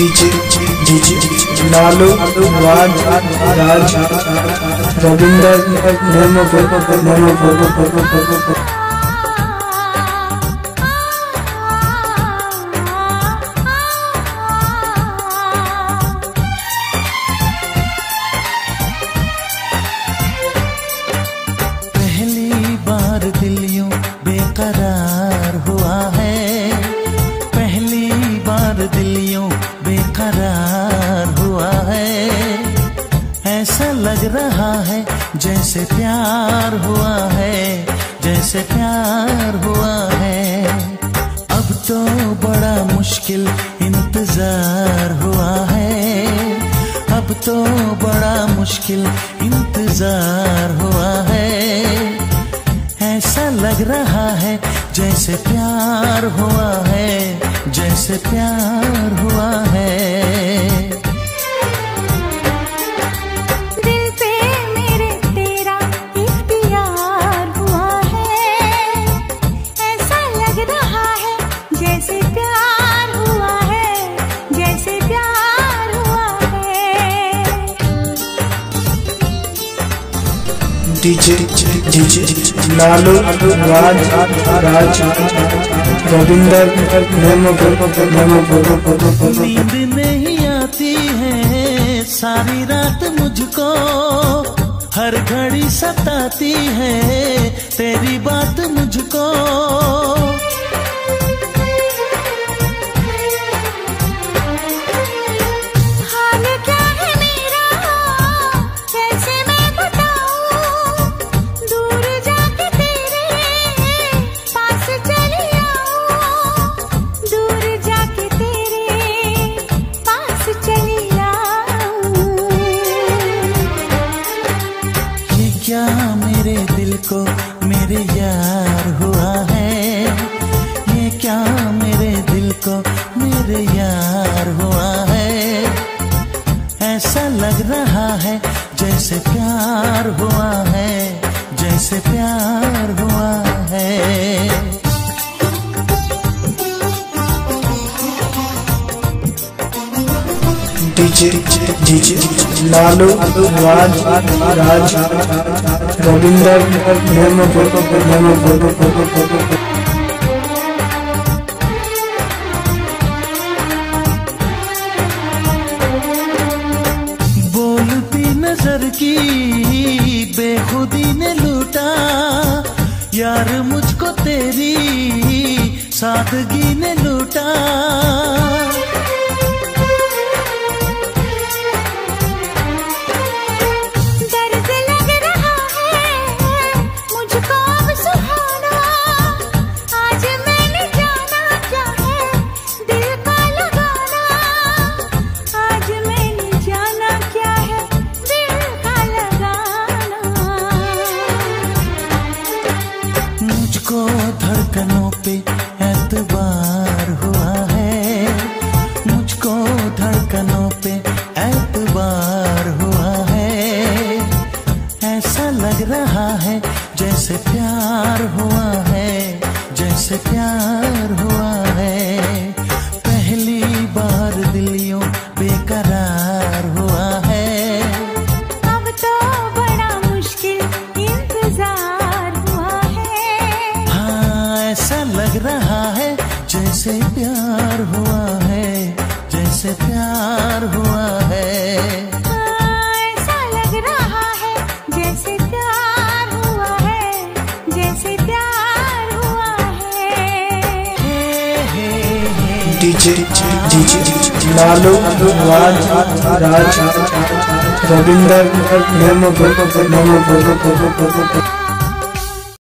DJ DJ Lalu Raj Raj Ravinder Nemo Nemo पहली बार रहा है, जैसे प्यार हुआ है, जैसे प्यार हुआ है। अब तो बड़ा मुश्किल इंतज़ार हुआ है। अब तो बड़ा मुश्किल इंतज़ार हुआ है। ऐसा लग रहा है, जैसे प्यार हुआ है, जैसे प्यार हुआ है। DJ DJ, Lalu, Raj Raj, Ravinder, Nemo Nemo नींद नहीं आती है, सारी रात मुझको हर घड़ी सताती है, तेरी बात मुझको। को मेरे यार हुआ है। ऐसा लग रहा है जैसे प्यार हुआ है, जैसे प्यार हुआ है। डीजे डीजे, लालू, राज राज रविंदर की बेखुदी ने लूटा। यार मुझको तेरी सादगी ने लूटा। धड़कनों पे एतबार हुआ है। मुझको धड़कनों पे एतबार हुआ है। ऐसा लग रहा है जैसे प्यार हुआ है, जैसे प्यार हुआ प्यार हुआ है जैसे प्यार हुआ है ऐसा लग रहा है जैसे प्यार हुआ है जैसे प्यार हुआ है hey, hey, hey. DJ DJ Lalu Raj Raj Ravinder Nemo Nemo